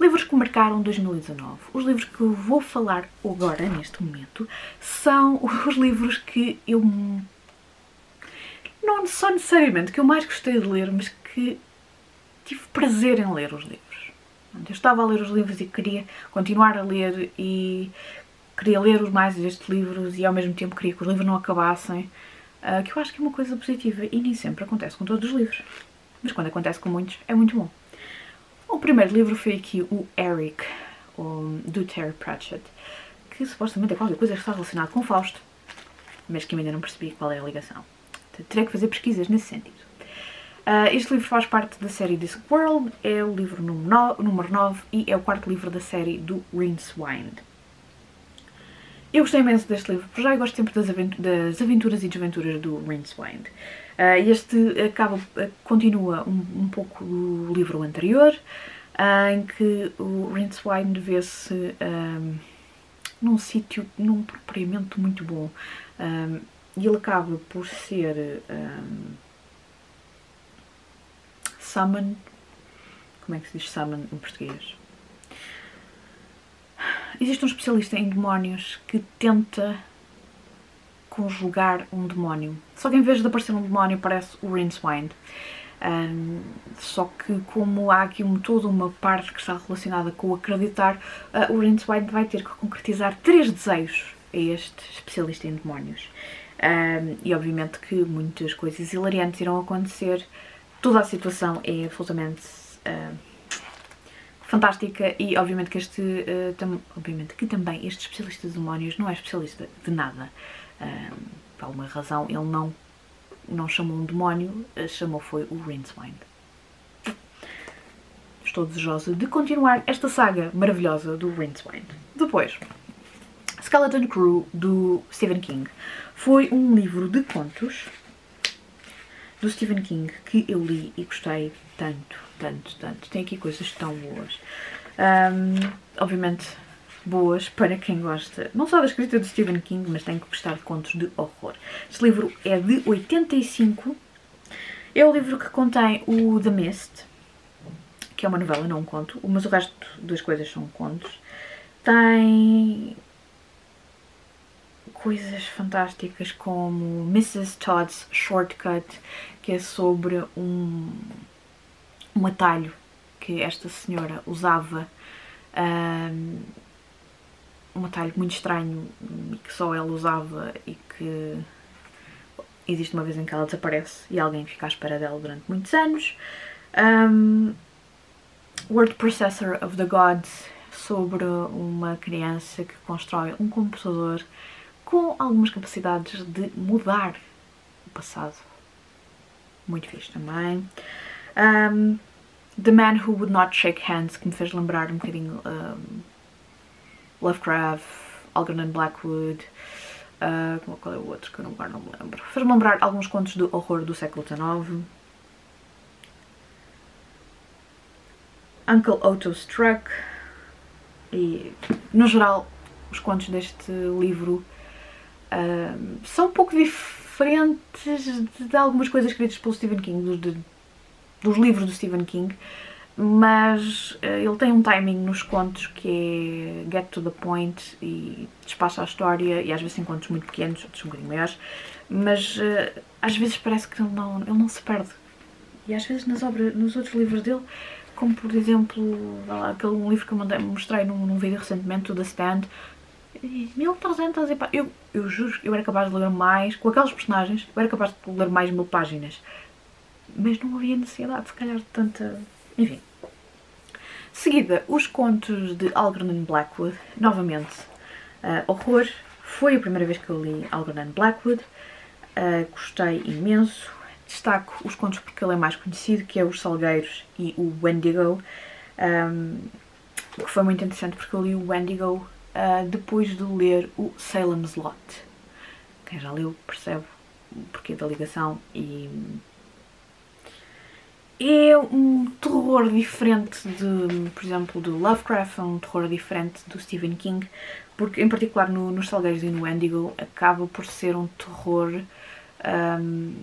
Livros que marcaram 2019. Os livros que eu vou falar agora, neste momento, são os livros que eu. Não só necessariamente que eu mais gostei de ler, mas que tive prazer em ler os livros. Eu estava a ler os livros e queria continuar a ler e queria ler os mais destes livros e ao mesmo tempo queria que os livros não acabassem, uh, que eu acho que é uma coisa positiva e nem sempre acontece com todos os livros. Mas quando acontece com muitos, é muito bom. O primeiro livro foi aqui o Eric, do Terry Pratchett, que supostamente é qualquer coisa que está relacionado com Fausto, mas que ainda não percebi qual é a ligação. Terei que fazer pesquisas nesse sentido. Uh, este livro faz parte da série Discworld, é o livro número 9 e é o quarto livro da série do Rincewind. Eu gostei imenso deste livro, porque já gosto sempre das, das aventuras e desventuras do Rincewind. Uh, este acaba, continua um, um, pouco do livro anterior, uh, em que o Rincewind vê-se um, num sítio não propriamente muito bom. Um, e ele acaba por ser um, summoned. Como é que se diz summon em português? Existe um especialista em demónios que tenta conjugar um demónio. Só que em vez de aparecer um demónio aparece o Rincewind. Um, só que como há aqui um, toda uma parte que está relacionada com o acreditar, uh, o Rincewind vai ter que concretizar três desejos a este especialista em demónios. Um, e obviamente que muitas coisas hilariantes irão acontecer. Toda a situação é absolutamente uh, fantástica e obviamente que este uh, tam, obviamente que também este especialista de demónios não é especialista de nada. Uh, por alguma razão ele não, não chamou um demónio, uh, chamou foi o Rincewind. Estou desejosa de continuar esta saga maravilhosa do Rincewind. Depois, Skeleton Crew do Stephen King foi um livro de contos do Stephen King que eu li e gostei tanto, tanto, tanto. Tem aqui coisas tão boas. Um, obviamente boas para quem gosta não só da escrita do Stephen King, mas tem que gostar de contos de horror. Este livro é de 85. É o livro que contém o The Mist, que é uma novela, não um conto, mas o resto das coisas são contos. Tem coisas fantásticas como Mrs. Todd's Shortcut, que é sobre um, um atalho que esta senhora usava, um, um atalho muito estranho e que só ela usava e que existe uma vez em que ela desaparece e alguém fica à espera dela durante muitos anos. Um, Word Processor of the Gods, sobre uma criança que constrói um computador com algumas capacidades de mudar o passado. Muito fixe também. Um, The Man Who Would Not Shake Hands, que me fez lembrar um bocadinho um, Lovecraft, Algernon Blackwood, uh, qual é o outro que eu agora não me lembro. Fez-me lembrar alguns contos de horror do século XIX. Uncle Otto Struck e, no geral, os contos deste livro uh, são um pouco diferentes de, de, algumas coisas escritas pelo Stephen King, de, dos livros do Stephen King, mas uh, ele tem um timing nos contos que é get to the point e despacha a história, e às vezes tem contos muito pequenos, outros um bocadinho maiores, mas uh, às vezes parece que ele não, ele não se perde. E às vezes nas obras, nos outros livros dele, como por exemplo aquele livro que eu mandei, mostrei num, num vídeo recentemente, The Stand, 1300 e pá, eu, eu juro eu era capaz de ler mais, com aqueles personagens, eu era capaz de ler mais mil páginas. Mas não havia necessidade, se calhar, de tanta... Enfim. Seguida, os contos de Algernon Blackwood, novamente, uh, horror. Foi a primeira vez que eu li Algernon Blackwood, uh, gostei imenso. Destaco os contos porque ele é mais conhecido, que é Os Salgueiros e o Wendigo, um, que foi muito interessante porque eu li o Wendigo uh, depois de ler o Salem's Lot. Quem já leu percebe o porquê da ligação e é um terror diferente de, por exemplo, do Lovecraft, é um terror diferente do Stephen King, porque em particular no, nos Salgueiros e no Endigo acaba por ser um terror. Um,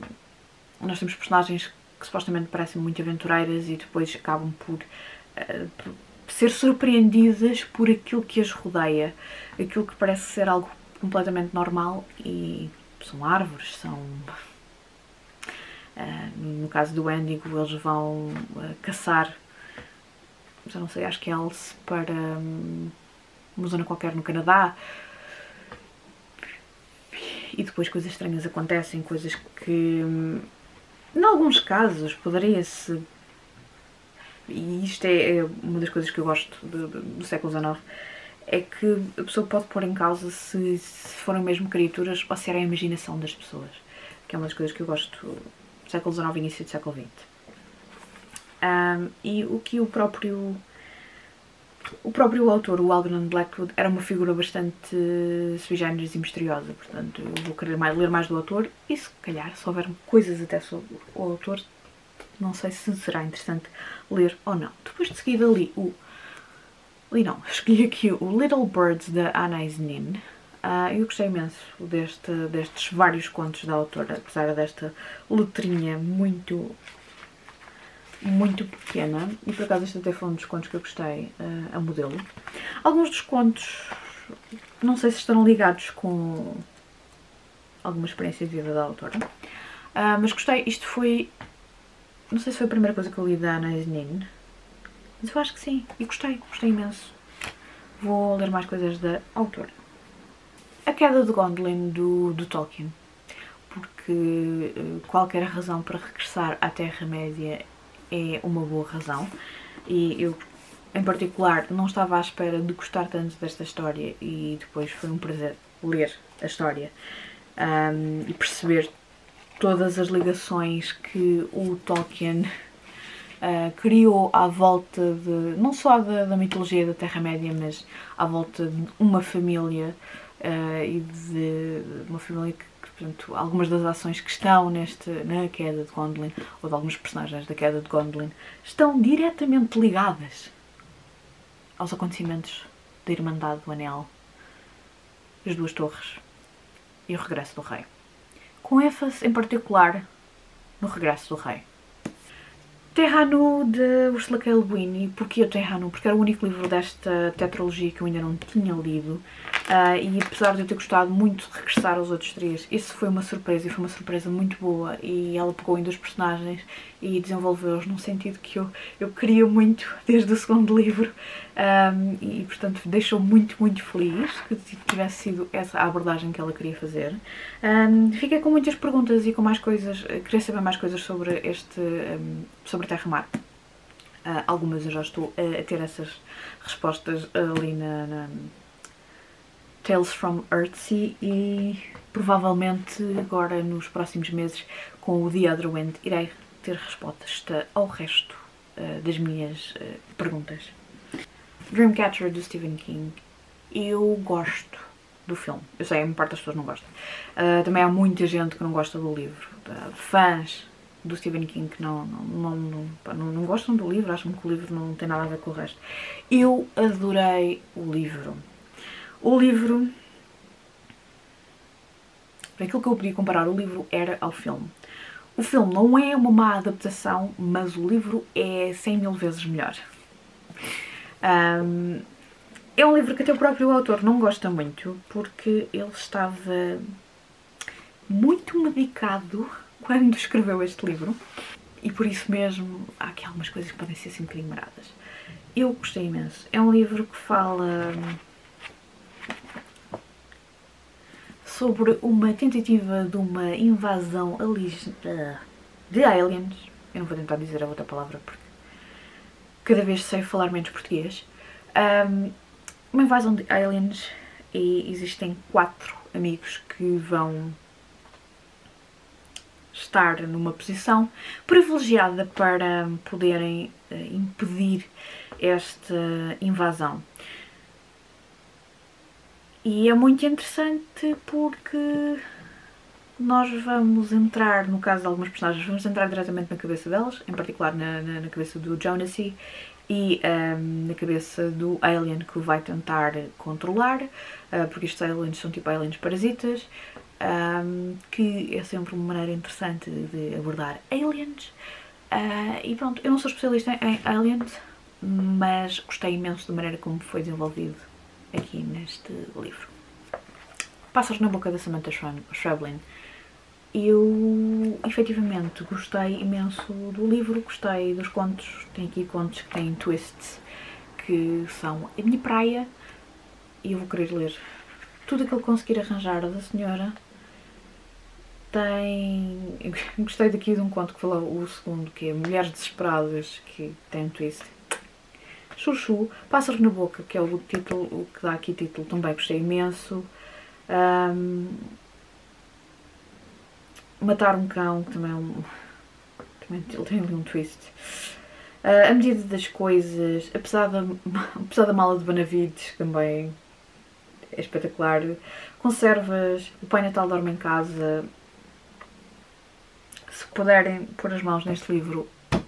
nós temos personagens que supostamente parecem muito aventureiras e depois acabam por, uh, por ser surpreendidas por aquilo que as rodeia, aquilo que parece ser algo completamente normal e são árvores, são. Uh, no caso do Endigo, eles vão uh, caçar, já não sei, acho que é Alce, para um, uma zona qualquer no Canadá. E depois coisas estranhas acontecem, coisas que, um, em alguns casos, poderia-se. E isto é, é, uma das coisas que eu gosto do, do, século XIX é que a pessoa pode pôr em causa se, se foram mesmo criaturas ou se era a imaginação das pessoas. Que é uma das coisas que eu gosto século XIX e início do século XX. Um, e o que o próprio o próprio autor, o Algernon Blackwood, era uma figura bastante sui generis e misteriosa, portanto eu vou querer mais, ler mais do autor e se calhar, se houver coisas até sobre o autor, não sei se será interessante ler ou não. Depois de seguida li o li não, escolhi aqui o Little Birds da Anais Nin. Uh, eu gostei imenso deste, destes vários contos da autora, apesar desta letrinha muito muito pequena e por acaso este até foi um dos contos que eu gostei uh, a modelo. Alguns dos contos não sei se estão ligados com alguma experiência de vida da autora, uh, mas gostei, isto foi não sei se foi a primeira coisa que eu li da Anais Nin, mas eu acho que sim, e gostei, gostei imenso. Vou ler mais coisas da autora. A queda de Gondolin do, do Tolkien, porque uh, qualquer razão para regressar à Terra-média é uma boa razão. E eu em particular não estava à espera de gostar tanto desta história e depois foi um prazer ler a história um, e perceber todas as ligações que o Tolkien uh, criou à volta de, não só da, da mitologia da Terra-média, mas à volta de uma família uh, e de uma família que, que, portanto, algumas das ações que estão neste, na queda de Gondolin, ou de alguns personagens da queda de Gondolin, estão diretamente ligadas aos acontecimentos da Irmandade do Anel, as Duas Torres e o Regresso do Rei. Com ênfase em particular no Regresso do Rei. Terrano de Ursula K. Le Guin. E porquê o Terrano? Porque era o único livro desta tetralogia que eu ainda não tinha lido. Uh, e apesar de eu ter gostado muito de regressar aos outros três, isso foi uma surpresa e foi uma surpresa muito boa. E ela pegou em dois personagens e desenvolveu-os num sentido que eu, eu queria muito desde o segundo livro. Um, e portanto deixou muito, muito feliz que tivesse sido essa a abordagem que ela queria fazer. Um, fiquei com muitas perguntas e com mais coisas, queria saber mais coisas sobre este. Um, sobre Terra-Mar. Uh, algumas eu já estou a, ter essas respostas ali na, na Tales from Earthsea e provavelmente agora nos próximos meses com o The Other Wind irei ter resposta ao resto uh, das minhas uh, perguntas. Dreamcatcher do Stephen King. Eu gosto do filme. Eu sei, a maior parte das pessoas não gosta. Uh, também há muita gente que não gosta do livro. fãs do Stephen King que não, não, não, não, não gostam do livro, acham que o livro não tem nada a ver com o resto. Eu adorei o livro. O livro. Aquilo que eu podia comparar o livro era ao filme. O filme não é uma má adaptação, mas o livro é 100 mil vezes melhor. Um, é um livro que até o próprio autor não gosta muito, porque ele estava muito medicado quando escreveu este livro e por isso mesmo há aqui algumas coisas que podem ser assim um bocadinho maradas. Eu gostei imenso. É um livro que fala sobre uma tentativa de uma invasão de aliens. Eu não vou tentar dizer a outra palavra porque cada vez sei falar menos português. Um, uma invasão de aliens e existem quatro amigos que vão estar numa posição privilegiada para poderem uh, impedir esta invasão. E é muito interessante porque nós vamos entrar, no caso de algumas personagens, vamos entrar diretamente na cabeça delas, em particular na, na, na cabeça do Jonassy e um, ehm, na cabeça do alien que vai tentar controlar, uh, porque estes aliens são tipo aliens parasitas, um, ehm, que é sempre uma maneira interessante de abordar aliens. Uh, e pronto, eu não sou especialista em aliens, mas gostei imenso da maneira como foi desenvolvido aqui neste livro. Pássaros na Boca da Samantha Schweblin. Eu, efetivamente, gostei imenso do livro, gostei dos contos. Tem aqui contos que têm twists que são a minha praia e eu vou querer ler tudo aquilo que conseguir arranjar da senhora. Tem. Gostei daqui de um conto que falou o segundo, que é Mulheres Desesperadas, que tem um twist. Chuchu, Pássaros na Boca, que é o título, o que dá aqui título, também gostei imenso. Um, Matar um Cão, que também é um. Também tem um twist. Uh, a medida das coisas, apesar da, apesar da mala de Banavides, também é espetacular. Conservas, o Pai Natal dorme em casa. Se puderem pôr as mãos neste livro,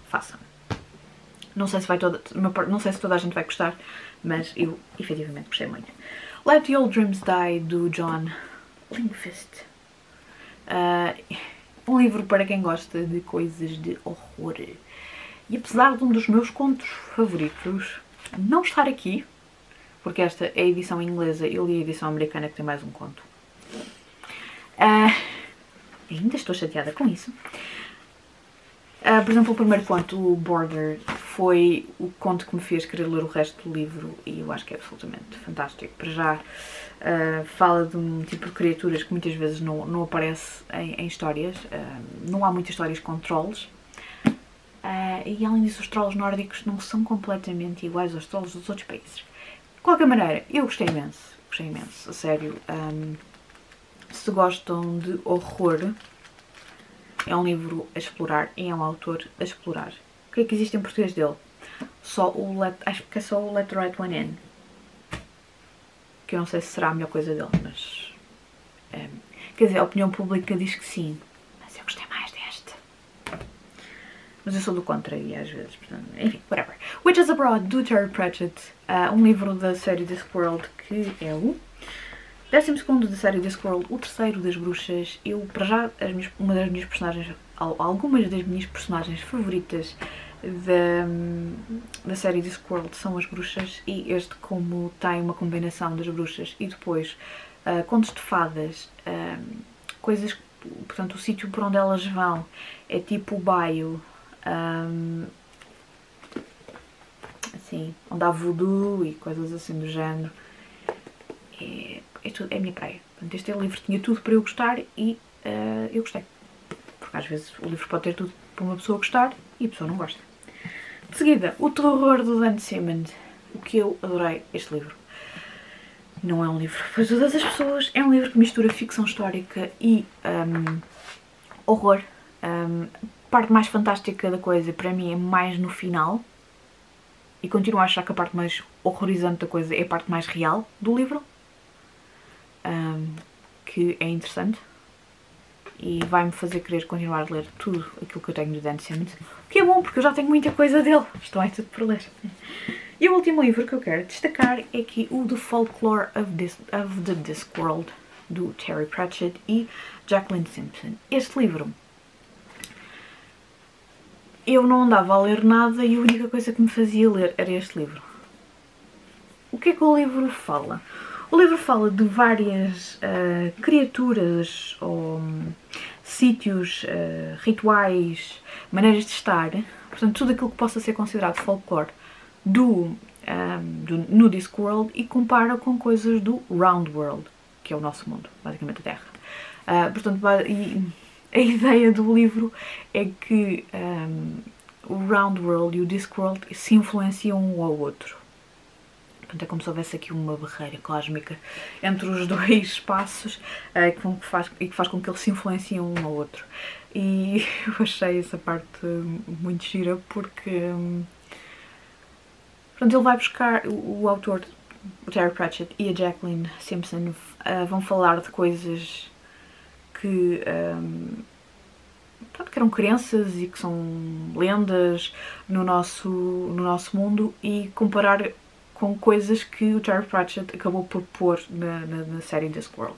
façam. Não sei se vai toda, não sei se toda a gente vai gostar, mas eu efetivamente gostei muito. Let the Old Dreams Die, do John Lindquist. Uh, um livro para quem gosta de coisas de horror. E apesar de um dos meus contos favoritos não estar aqui, porque esta é a edição inglesa, eu li a edição americana que tem mais um conto. Uh, ainda estou chateada com isso. Uh, por exemplo, o primeiro conto, o Border, foi o conto que me fez querer ler o resto do livro e eu acho que é absolutamente fantástico. Para já, uh, fala de um tipo de criaturas que muitas vezes não, não aparece em, em histórias. Uh, não há muitas histórias com trolls. e além disso, os trolls nórdicos não são completamente iguais aos trolls dos outros países. De qualquer maneira, eu gostei imenso. Gostei imenso, a sério. Um, se gostam de horror, é um livro a explorar e é um autor a explorar. Que é que existe em português dele? Só o let, acho que é só o Let Right One In. Que eu não sei se será a melhor coisa dele, mas. É, quer dizer, a opinião pública diz que sim. Mas eu gostei mais deste. Mas eu sou do contra e às vezes, portanto, enfim, whatever. Witches Abroad, do Terry Pratchett. Uh, um livro da série Discworld que é o Décimo segundo da série Discworld, o terceiro das bruxas. Eu, para já, minhas, uma das minhas personagens, algumas das minhas personagens favoritas da, da série Discworld são as bruxas e este como tem uma combinação das bruxas e depois uh, contos de fadas, uh, coisas, portanto o sítio por onde elas vão é tipo o baio, um, assim, onde há voodoo e coisas assim do género. É, é, tudo, é a minha praia. Portanto, este livro tinha tudo para eu gostar e uh, eu gostei. Porque às vezes o livro pode ter tudo para uma pessoa gostar e a pessoa não gosta. De seguida, O Terror do Dan Simmons. O que eu adorei este livro. Não é um livro para todas as pessoas, é um livro que mistura ficção histórica e um, horror. Um, a parte mais fantástica da coisa para mim é mais no final. E continuo a achar que a parte mais horrorizante da coisa é a parte mais real do livro um, que é interessante e vai-me fazer querer continuar a ler tudo aquilo que eu tenho do Dan Simmons, o que é bom porque eu já tenho muita coisa dele, estou aí tudo por ler. E o último livro que eu quero destacar é aqui o The Folklore of, of the Discworld, do Terry Pratchett e Jacqueline Simpson. Este livro eu não andava a ler nada e a única coisa que me fazia ler era este livro. O que é que o livro fala? O livro fala de várias uh, criaturas ou um, sítios, uh, rituais, maneiras de estar, portanto, tudo aquilo que possa ser considerado folclore do, um, do, no Discworld e compara com coisas do Round World, que é o nosso mundo, basicamente a Terra. Uh, portanto, a ideia do livro é que um, o Round World e o Discworld se influenciam um ao outro. Portanto, é como se houvesse aqui uma barreira cósmica entre os dois espaços uh, que faz, e que faz com que eles se influenciem um ao outro. E eu achei essa parte muito gira porque. Um, portanto, ele vai buscar. O, o, autor, o Terry Pratchett e a Jacqueline Simpson, uh, vão falar de coisas que. Um, Portanto, que eram crenças e que são lendas no nosso, no nosso mundo e comparar com coisas que o Terry Pratchett acabou por pôr na, na, na série Discworld.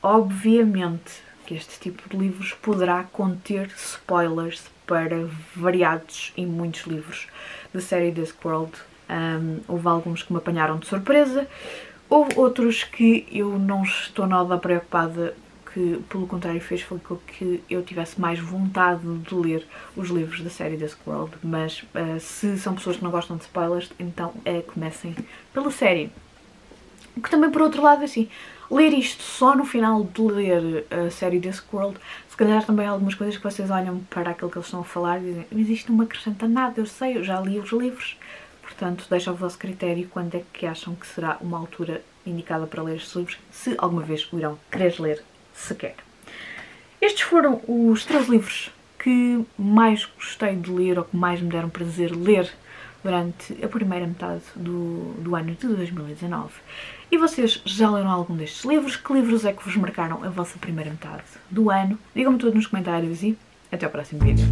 Obviamente que este tipo de livros poderá conter spoilers para variados e muitos livros da série Discworld. Um, houve alguns que me apanharam de surpresa, houve outros que eu não estou nada preocupada que, pelo contrário, fez foi com que eu tivesse mais vontade de ler os livros da série Discworld. Mas uh, se são pessoas que não gostam de spoilers, então uh, comecem pela série. Que também, por outro lado, assim, ler isto só no final de ler a série Discworld, se calhar também há algumas coisas que vocês olham para aquilo que eles estão a falar e dizem mas isto não me acrescenta nada, eu sei, eu já li os livros. Portanto, deixa ao vosso critério quando é que acham que será uma altura indicada para ler estes livros, se alguma vez o irão querer ler sequer. Estes foram os três livros que mais gostei de ler ou que mais me deram prazer ler durante a primeira metade do, do ano de 2019. E vocês já leram algum destes livros? Que livros é que vos marcaram a vossa primeira metade do ano? Digam-me tudo nos comentários e até ao próximo vídeo.